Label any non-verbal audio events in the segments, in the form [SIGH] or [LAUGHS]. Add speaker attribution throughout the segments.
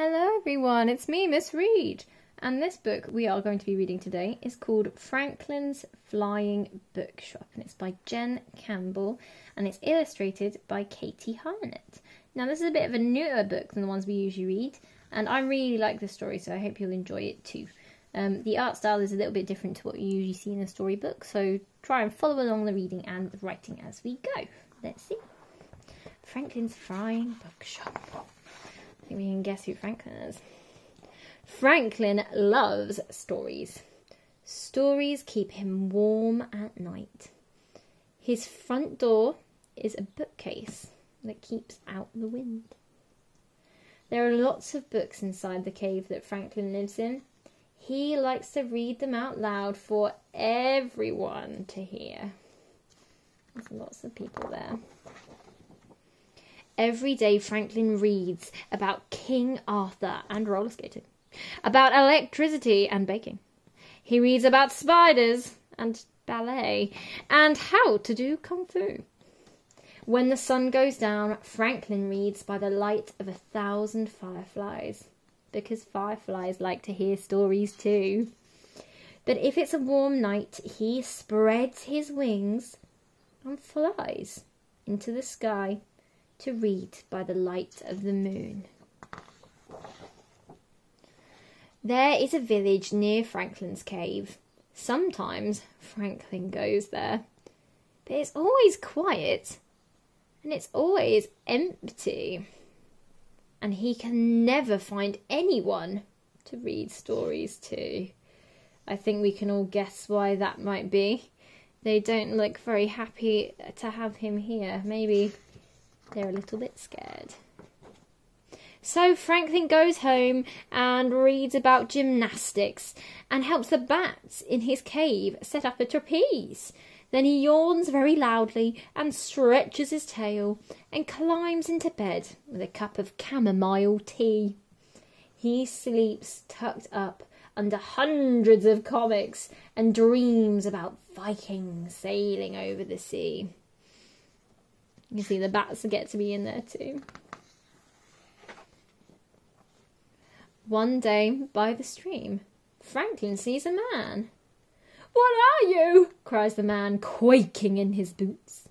Speaker 1: Hello everyone, it's me, Miss Reed. And this book we are going to be reading today is called Franklin's Flying Bookshop and it's by Jen Campbell and it's illustrated by Katie Harnett. Now this is a bit of a newer book than the ones we usually read and I really like the story so I hope you'll enjoy it too. Um, the art style is a little bit different to what you usually see in a storybook so try and follow along the reading and the writing as we go. Let's see. Franklin's Flying Bookshop. We can guess who Franklin is. Franklin loves stories. Stories keep him warm at night. His front door is a bookcase that keeps out the wind. There are lots of books inside the cave that Franklin lives in. He likes to read them out loud for everyone to hear. There's lots of people there. Every day, Franklin reads about King Arthur and roller skating, about electricity and baking. He reads about spiders and ballet, and how to do kung fu. When the sun goes down, Franklin reads by the light of a thousand fireflies, because fireflies like to hear stories too. But if it's a warm night, he spreads his wings and flies into the sky to read by the light of the moon. There is a village near Franklin's cave. Sometimes Franklin goes there, but it's always quiet and it's always empty. And he can never find anyone to read stories to. I think we can all guess why that might be. They don't look very happy to have him here. Maybe they're a little bit scared. So Franklin goes home and reads about gymnastics and helps the bats in his cave set up a trapeze. Then he yawns very loudly and stretches his tail and climbs into bed with a cup of chamomile tea. He sleeps tucked up under hundreds of comics and dreams about Vikings sailing over the sea. You see the bats get to be in there too. One day, by the stream, Franklin sees a man. What are you? cries the man, quaking in his boots.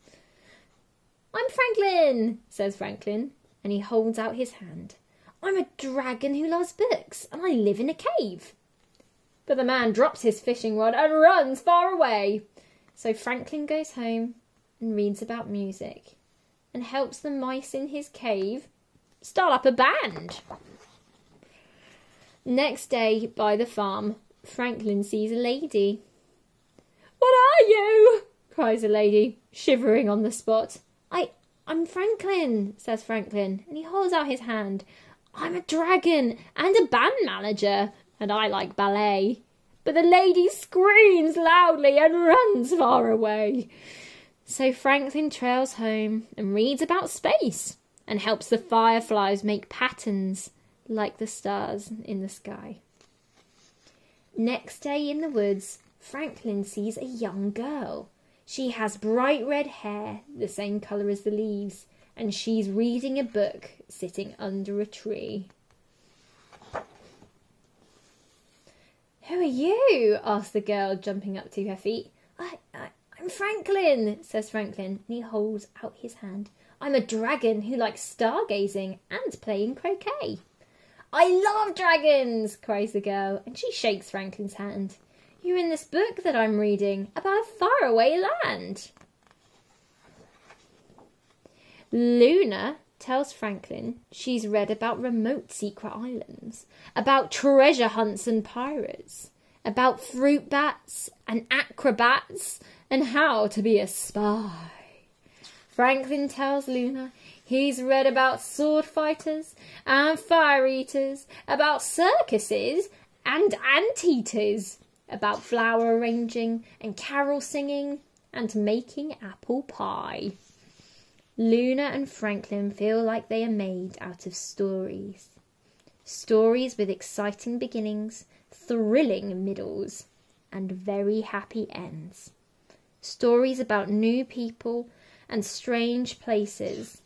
Speaker 1: I'm Franklin, says Franklin, and he holds out his hand. I'm a dragon who loves books, and I live in a cave. But the man drops his fishing rod and runs far away. So Franklin goes home and reads about music and helps the mice in his cave start up a band. Next day, by the farm, Franklin sees a lady. What are you? cries the lady, shivering on the spot. I, I'm Franklin, says Franklin, and he holds out his hand. I'm a dragon and a band manager, and I like ballet. But the lady screams loudly and runs far away. So Franklin trails home and reads about space and helps the fireflies make patterns like the stars in the sky. Next day in the woods, Franklin sees a young girl. She has bright red hair, the same colour as the leaves, and she's reading a book sitting under a tree. Who are you? asked the girl, jumping up to her feet. Franklin, says Franklin, and he holds out his hand. I'm a dragon who likes stargazing and playing croquet. I love dragons, cries the girl, and she shakes Franklin's hand. You're in this book that I'm reading about a faraway land. Luna tells Franklin she's read about remote secret islands, about treasure hunts and pirates, about fruit bats and acrobats, and how to be a spy. Franklin tells Luna he's read about sword fighters and fire eaters, about circuses and anteaters, about flower arranging and carol singing and making apple pie. Luna and Franklin feel like they are made out of stories. Stories with exciting beginnings, thrilling middles, and very happy ends stories about new people and strange places,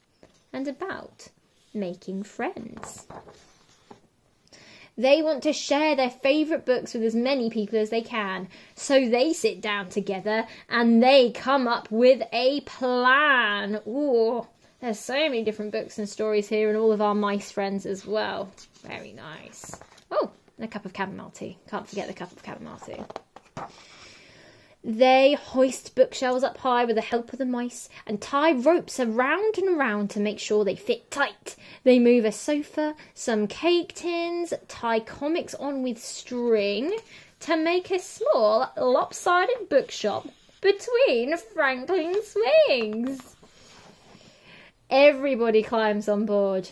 Speaker 1: and about making friends. They want to share their favourite books with as many people as they can. So they sit down together and they come up with a plan. Ooh, there's so many different books and stories here, and all of our mice friends as well. Very nice. Oh, and a cup of chamomile tea. Can't forget the cup of chamomile tea. They hoist bookshelves up high with the help of the mice and tie ropes around and around to make sure they fit tight. They move a sofa, some cake tins, tie comics on with string to make a small lopsided bookshop between Franklin's wings. Everybody climbs on board.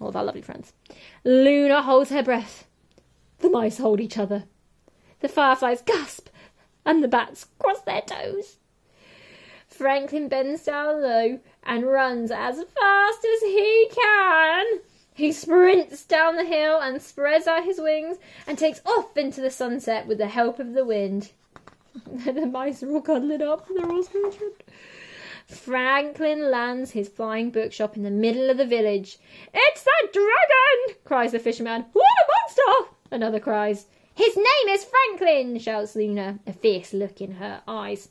Speaker 1: All of our lovely friends. Luna holds her breath. The mice hold each other. The fireflies gasp and the bats cross their toes. Franklin bends down low and runs as fast as he can. He sprints down the hill and spreads out his wings and takes off into the sunset with the help of the wind. [LAUGHS] the mice are all cuddling up and they're all screaming. Franklin lands his flying bookshop in the middle of the village. It's the dragon! cries the fisherman. What a monster! Another cries. His name is Franklin! shouts Luna, a fierce look in her eyes.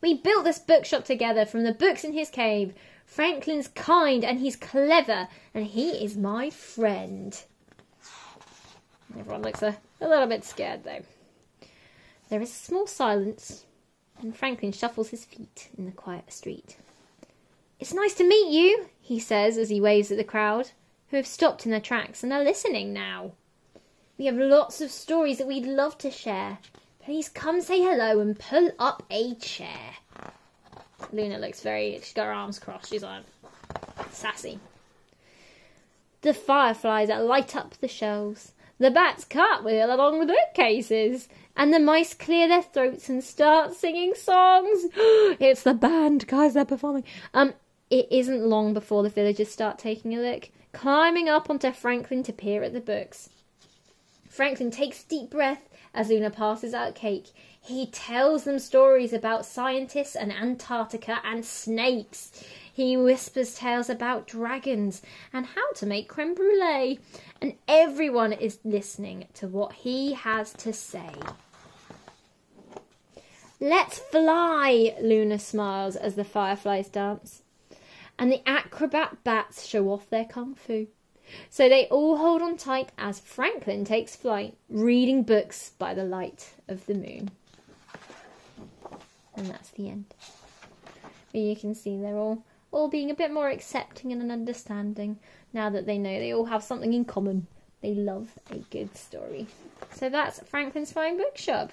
Speaker 1: We built this bookshop together from the books in his cave. Franklin's kind and he's clever, and he is my friend. Everyone looks a, a little bit scared, though. There is a small silence and Franklin shuffles his feet in the quiet street. It's nice to meet you, he says as he waves at the crowd, who have stopped in their tracks and are listening now. We have lots of stories that we'd love to share. Please come say hello and pull up a chair. Luna looks very. She's got her arms crossed. She's like sassy. The fireflies that light up the shelves. The bats cartwheel along the bookcases and the mice clear their throats and start singing songs. [GASPS] it's the band, guys, they're performing. Um, it isn't long before the villagers start taking a look, climbing up onto Franklin to peer at the books. Franklin takes deep breath as Luna passes out cake. He tells them stories about scientists and Antarctica and snakes. He whispers tales about dragons and how to make creme brulee. And everyone is listening to what he has to say. Let's fly, Luna smiles as the fireflies dance. And the acrobat bats show off their kung fu. So they all hold on tight as Franklin takes flight, reading books by the light of the moon. And that's the end. But you can see they're all all being a bit more accepting and understanding now that they know they all have something in common. They love a good story. So that's Franklin's Fine Bookshop.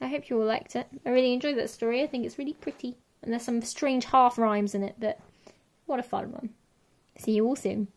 Speaker 1: I hope you all liked it. I really enjoyed that story. I think it's really pretty. And there's some strange half rhymes in it, but what a fun one. See you all soon.